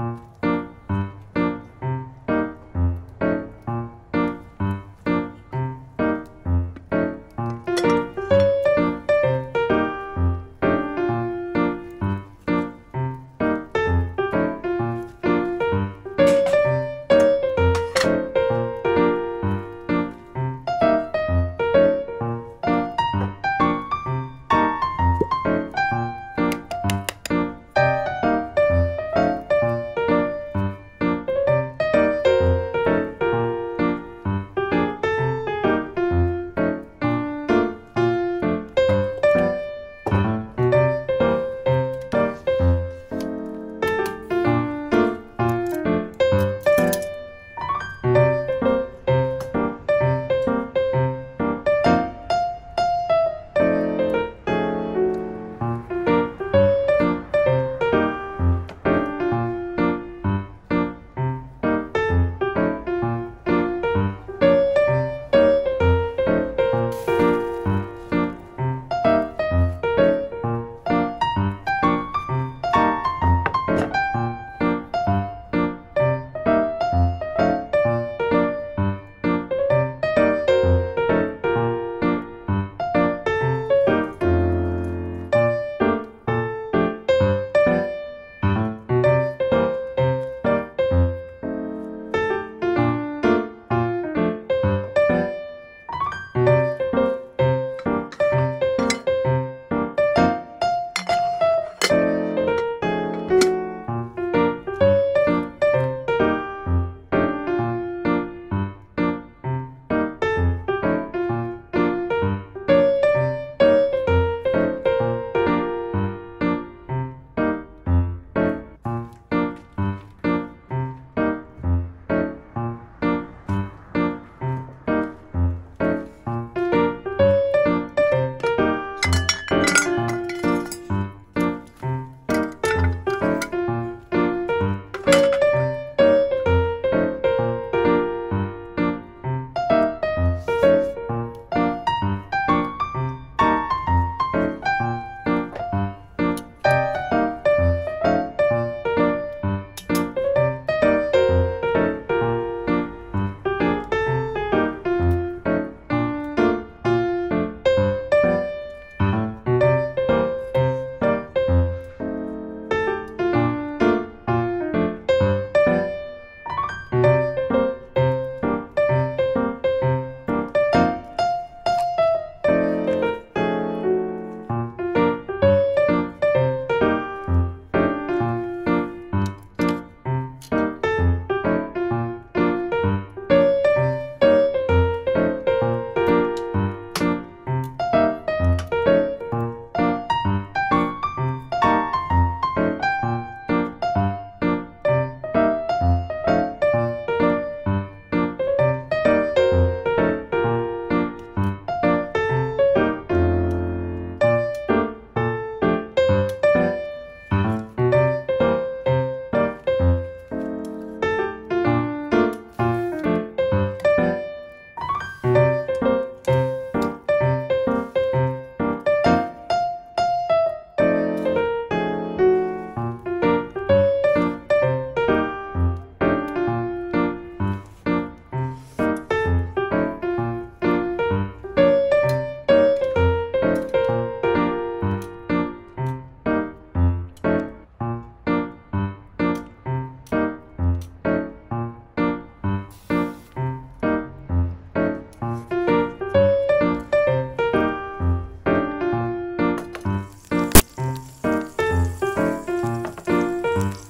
you Bye.